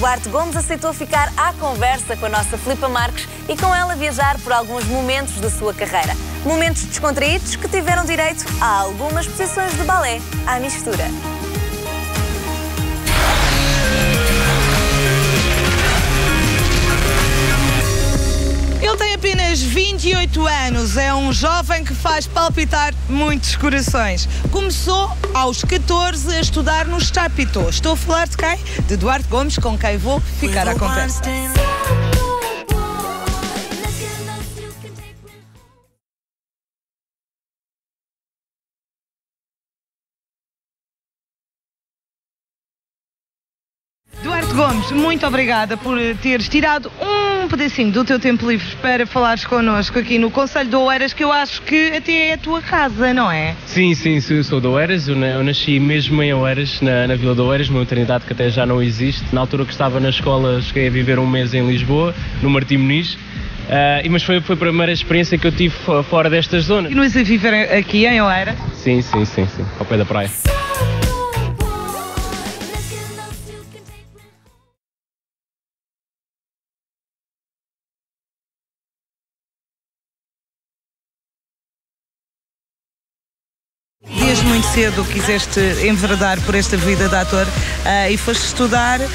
Duarte Gomes aceitou ficar à conversa com a nossa Filipa Marques e com ela viajar por alguns momentos da sua carreira. Momentos descontraídos que tiveram direito a algumas posições de balé à mistura. Tem apenas 28 anos, é um jovem que faz palpitar muitos corações. Começou aos 14 a estudar no Chapitó. Estou a falar de quem? De Duarte Gomes, com quem vou ficar à conversa. Duarte Gomes, muito obrigada por teres tirado um pedacinho do teu tempo livre para falares connosco aqui no Conselho de Oeiras, que eu acho que até é a tua casa, não é? Sim, sim, sim, eu sou de Oeiras, eu, eu nasci mesmo em Oeiras, na, na Vila de Oeiras, uma maternidade que até já não existe. Na altura que estava na escola, cheguei a viver um mês em Lisboa, no Martim Muniz, e- mas foi, foi a primeira experiência que eu tive fo- fora destas zonas. Continuas a viver aqui em Oeiras? Sim, sim, sim, sim, ao pé da praia. Desde muito cedo quiseste enverdar por esta vida de ator ah, e foste estudar ah,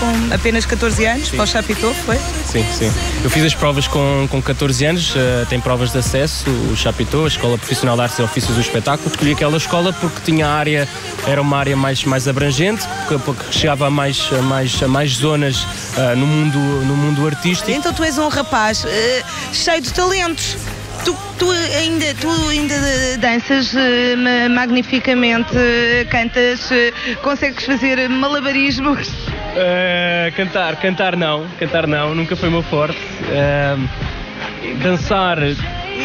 com apenas 14 anos para o Chapitão, foi? Sim, sim. Eu fiz as provas com, com 14 anos, eh, tem provas de acesso, o Chapitão, a Escola Profissional de Artes e Ofícios do Espetáculo. Escolhi aquela escola porque tinha área, era uma área mais, mais abrangente, que, que chegava a mais, a mais, a mais zonas no, mundo, no mundo artístico. Então tu és um rapaz cheio de talentos. Tu, tu ainda, tu ainda danças ma- magnificamente, ah, cantas, ah, consegues fazer malabarismos. Eh, cantar, cantar não, cantar não, nunca foi o meu forte. Eh, dançar,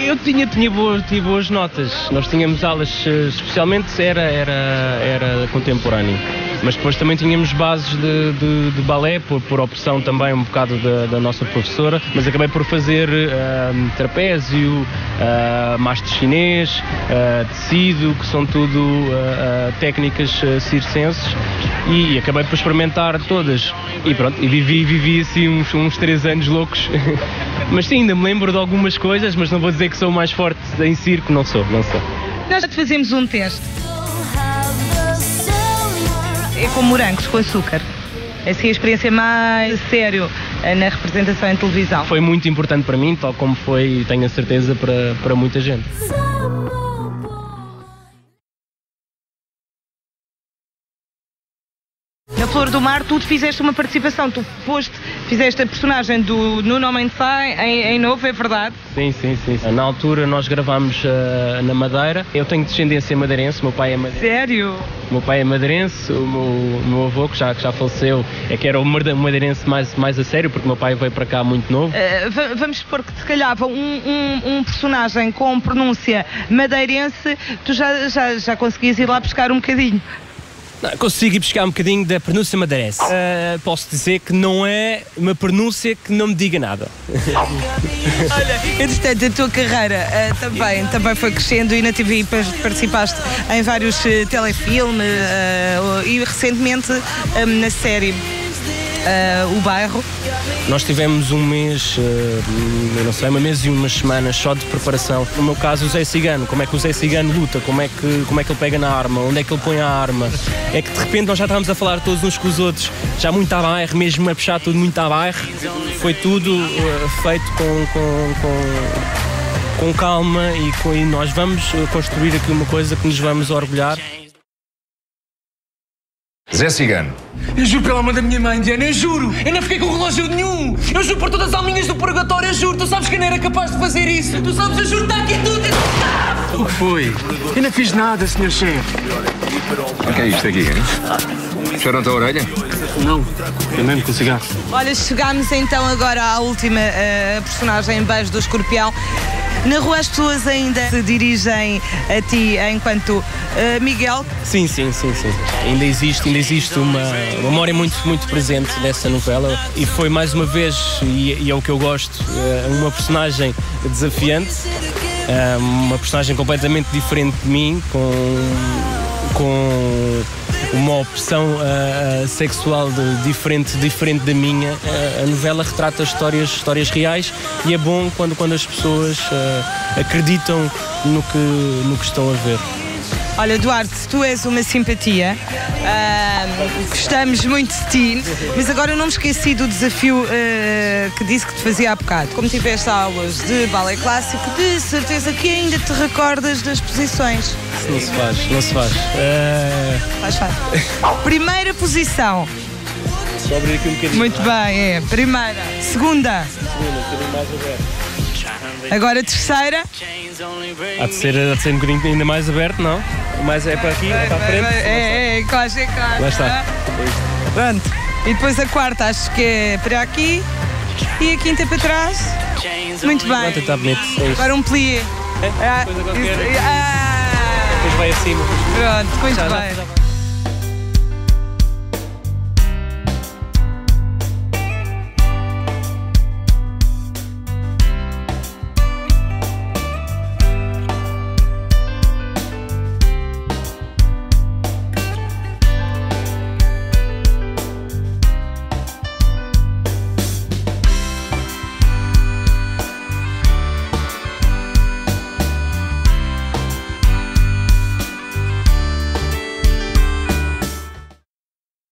eu tinha, tinha, boas, tinha boas notas. Nós tínhamos aulas, eh, especialmente era, era, era contemporâneo. Mas depois também tínhamos bases de, de, de balé, por, por opção também um bocado da, da nossa professora, mas acabei por fazer eh, trapézio, uh, mastro chinês, eh, tecido, que são tudo eh, técnicas circenses e acabei por experimentar todas. E pronto, e vivi, vivi assim uns, uns três anos loucos. mas sim, ainda me lembro de algumas coisas, mas não vou dizer que sou o mais forte em circo, não sou, não sou. Nós já te fazemos um teste. É com morangos, com açúcar. Essa é a experiência mais sério eh, na representação em televisão. Foi muito importante para mim, tal como foi, tenho a certeza, para, para muita gente. Flor do Mar, tu fizeste uma participação, tu foste, fizeste a personagem do Nuno Mensai em, em novo, é verdade? Sim, sim, sim. sim. Na altura nós gravámos eh, na Madeira. Eu tenho descendência madeirense, meu pai é madeirense. Sério? O meu pai é madeirense, o meu, o meu avô, que já, que já faleceu, é que era o made- madeirense mais, mais a sério, porque o meu pai veio para cá muito novo. Va- vamos supor que se calhava um, um- um personagem com pronúncia madeirense, tu já, já, já conseguias ir lá buscar um bocadinho. Não, consigo ir buscar um bocadinho da pronúncia madeirense. Ah, posso dizer que não é uma pronúncia que não me diga nada. Olha, entretanto, a tua carreira eh, também, também foi crescendo e na TV pa- participaste em vários eh, telefilmes eh, e recentemente eh, na série eh, O Bairro. Nós tivemos um mês, eu não sei, um mês e umas semanas só de preparação. No meu caso, o Zé Cigano. Como é que o Zé Cigano luta? Como é que, como é que ele pega na arma? Onde é que ele põe a arma? É que de repente nós já estávamos a falar todos uns com os outros, já muito à bairro, mesmo a puxar tudo muito à bairro. Foi tudo eh, feito com, com, com, com calma e, com, e nós vamos construir aqui uma coisa que nos vamos orgulhar. Zé Cigano. Eu juro pela mãe da minha mãe, Diana, eu juro! Eu não fiquei com relógio nenhum! Eu juro por todas as alminhas do purgatório, eu juro! Tu sabes que eu não era capaz de fazer isso! Tu sabes, eu juro, está aqui tudo! O que foi? Eu não fiz nada, senhor chefe. O que é isto aqui, hein? Cheirou-te a orelha? Não, é mesmo com cigarro. Olha, chegámos então agora à última eh, personagem beijo do escorpião. Na rua as pessoas ainda se dirigem a ti enquanto eh, Miguel. Sim, sim, sim, sim. Ainda existe, ainda existe uma, uma memória muito, muito presente dessa novela e foi mais uma vez, e, e é o que eu gosto, eh, uma personagem desafiante, eh, uma personagem completamente diferente de mim, com, com uma ah, ah, sexual de- diferente, diferente da minha. Ah, a novela retrata histórias, histórias reais e é bom quando, quando as pessoas ah, acreditam no que, no que estão a ver. Olha, Duarte, tu és uma simpatia. Ahm, gostamos muito de ti, mas agora eu não me esqueci do desafio ah, que disse que te fazia há bocado. Como tiveste aulas de balé clássico, de certeza que ainda te recordas das posições. Não se faz, não se faz. Ah, Faz, faz. Primeira posição. só abrir aqui um bocadinho. Muito bem, é. Primeira. Segunda. Segunda, um bocadinho mais aberto. Agora terceira. Há de ser, há de ser um bocadinho ainda mais aberto, não? Mais é para aqui, é para a frente. É, é, claro, é claro. Lá está. Pronto. E depois a quarta, acho que é para aqui. E a quinta para trás. Muito bem. Pronto, está bonito. É. Agora um plié. Ah, qualquer. isso- ah, Depois vai acima. pronto, muito bem.